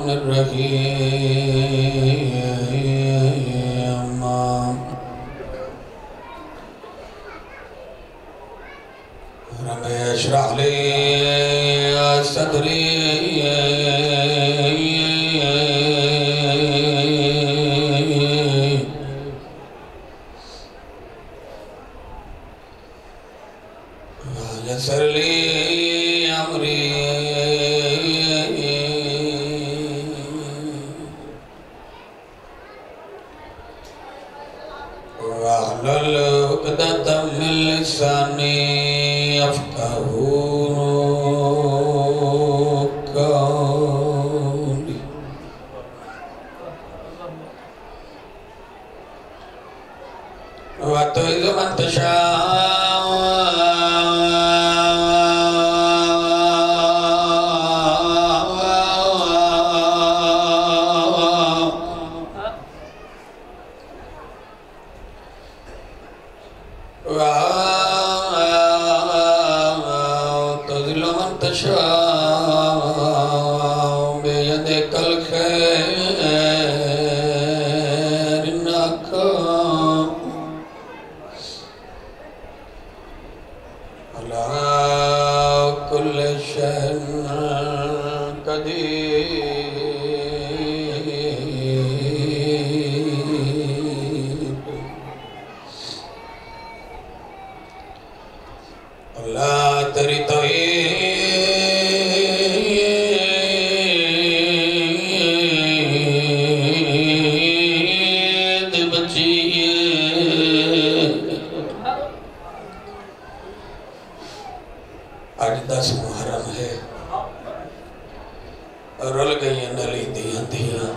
الرحمن الرحيم السميع Tevbe آج دس محرم ہے۔ رل گئی نلی دیاں دیاں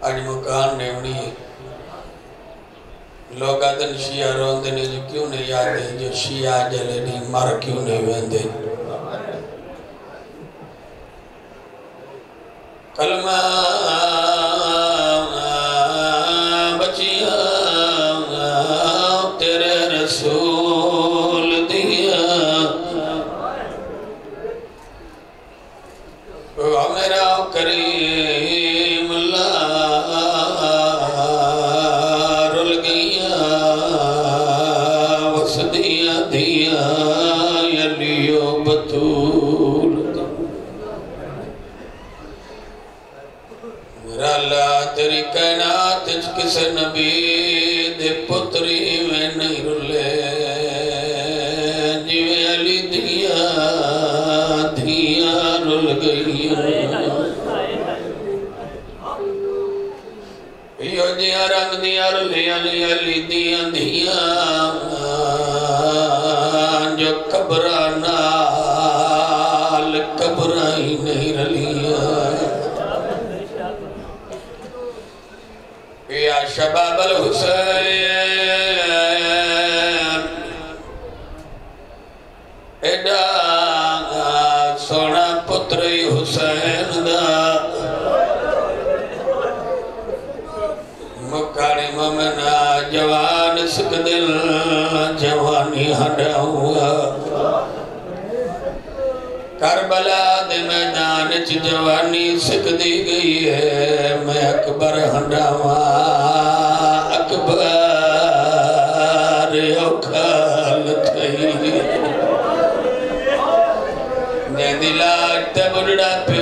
آج مکان نیونی ہے لوگ آدھن شیعہ روندے نے جو کیوں نہیں آتے جو شیعہ جلے نہیں مر کیوں نہیں ویندے؟ وہ میرا ਦੀਆਂ ਧੀਆਂ ਜੋ ਕਬਰਾਂ ਨਾਲ ਕਬਰਾਂ ਹੀ ਨਹੀਂ ਰਲੀਆਂ ਯਾ ਸ਼ਬਾਬ ਅਲ ਹੁਸੈਨ وچ جوانی سکدی گئی ہے میں اکبر ہنڈاوا اکبر اوکھال تھئی جے دلاج تے بڑڑا پیوا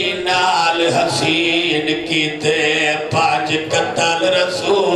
حسین کی تھے پاج قتل رسول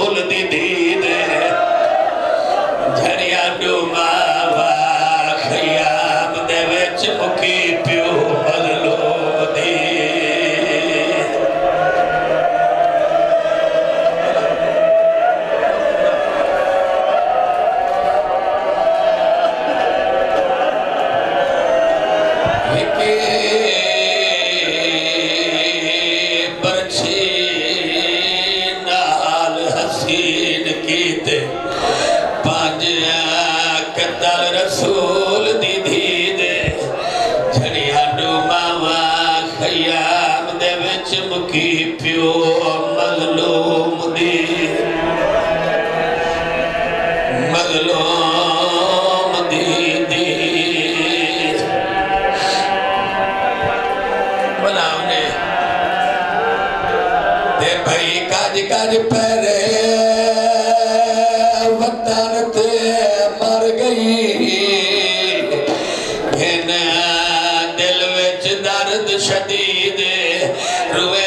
that Ruben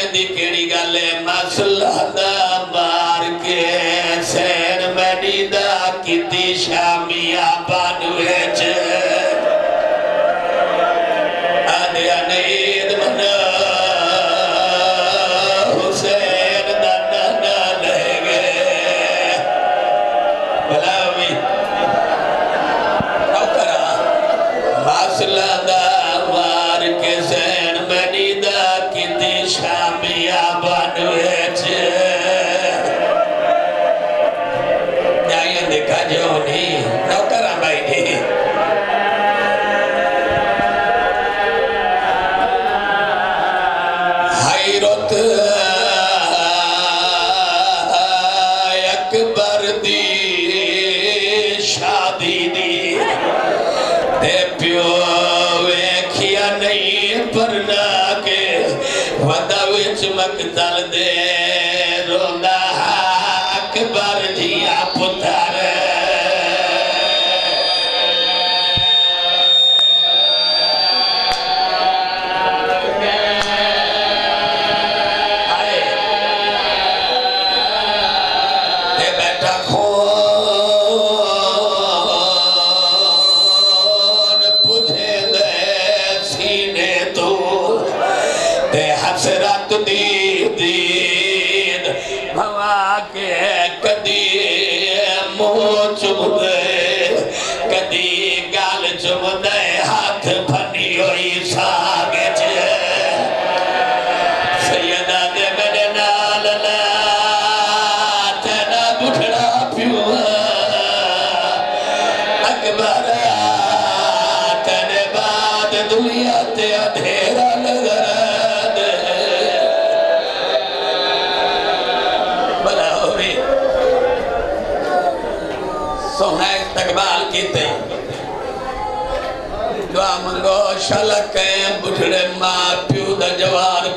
مان پيو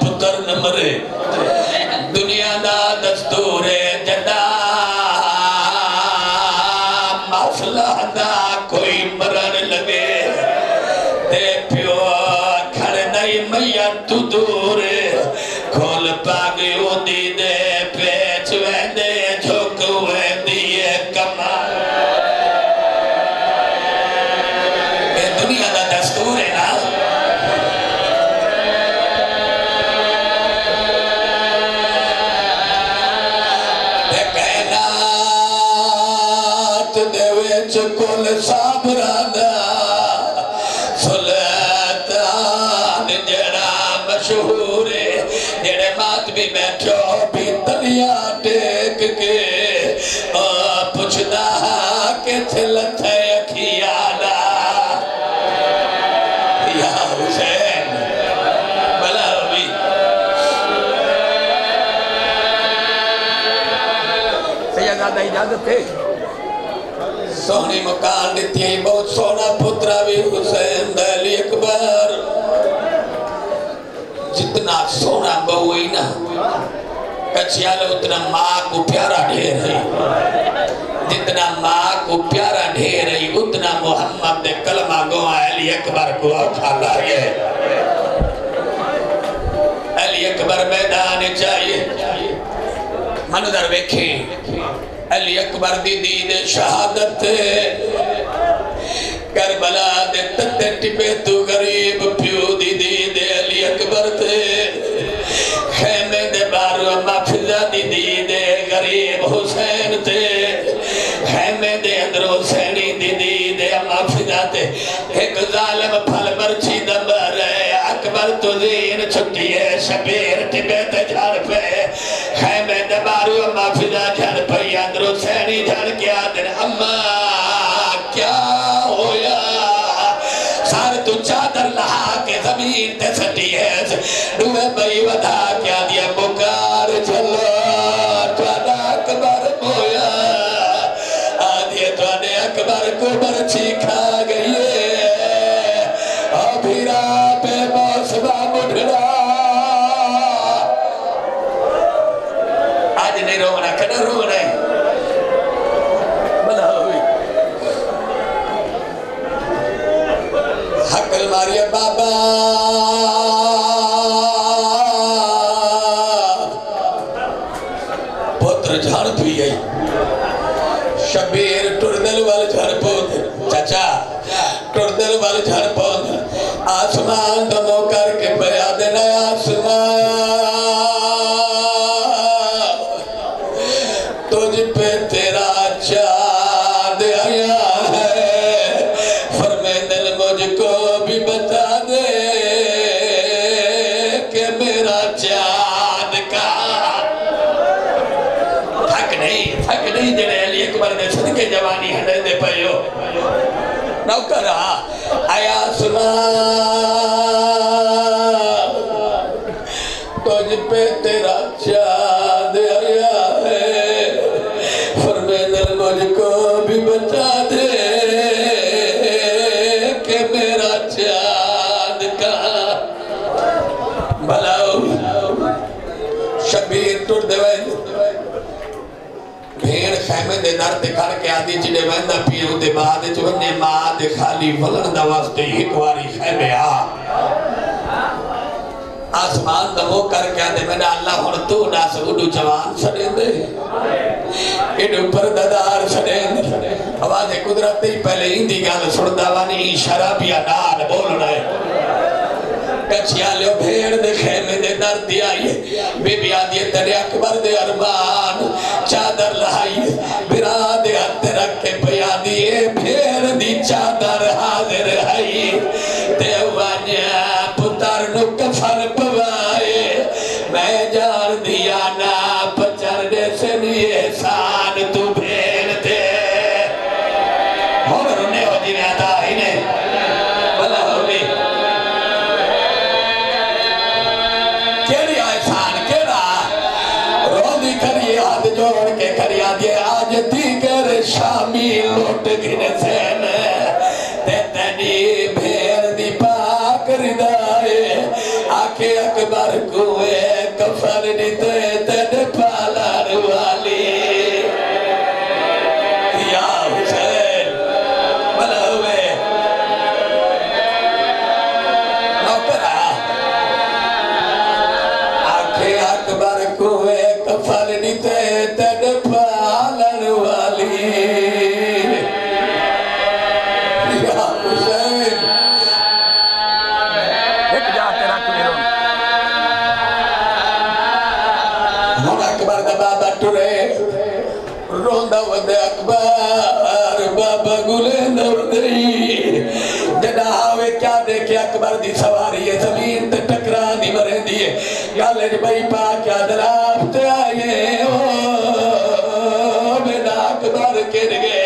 پتر ۾ دنيا دور جڏا مسلا ڪوئي مرڻ لڳي پيو زیادہ ہے سونی مکان دیتی ہے بہت سونا پترا بھی حسین دہلی اکبر جتنا سونا بہوئی نا کچھیال اتنا ماں کو پیارا ڈھیر ہے جتنا ماں کو پیارا ڈھیر ہے اتنا محمد دے کلمہ گوا علی اکبر کو اوکھا لائے علی اکبر میدان چاہیے منظر ویکھیں علی اکبر دی دید شہادت کربلا دے تتے ٹپے تو غریب پیو دی دید علی اکبر تے۔ خیمے دے بارو مفزہ دی دید غریب حسین تے۔ خیمے دے اندر حسینی دی دید مفزہ تے۔ ایک ظالم پھل برچی دبر ہے۔ اکبر تو زین چھٹی ہے، شبیر ٹپے تے جھڑ پہ خیمے دے بارو مفزہ حسینی جھڑ کیا دن اما، کیا ہویا؟ سار تو چادر لہا کے زمین تے سٹی ہے۔ ڈوے بھئی ودا، کیا دیا Maria Baba. نہیں تھک نہیں جڑے علی اکبر نے صدقے جوانی ہڈے دے نوکر نوکرہ آیا سنا دے بعد چ ونے ماں دے خالی ولن دا واسطے ایک واری خیمے آ۔ آسمان دا وہ کر کے آدھے میں نے اللہ ہون تو نا سگوڈو جوان سڑے دے۔ ایڈو پرددار سڑے دے۔ آواز قدرت ہی پہلے ہندی گال سڑدا وانی شرابیا نال بول رہے کچھیا لیو بھیڑ دے خیمے دے در دیا یہ بی بی آدھی تڑے اکبر دے ارمان، چادر لہائی کے پیا دیئے بھیڑ دی چادر tienen دی سواری زمین تے ٹکرانی مرے دیئے گالج بھائی پاک کیا دلاب تے آئے او میرا اکبر کر گئے۔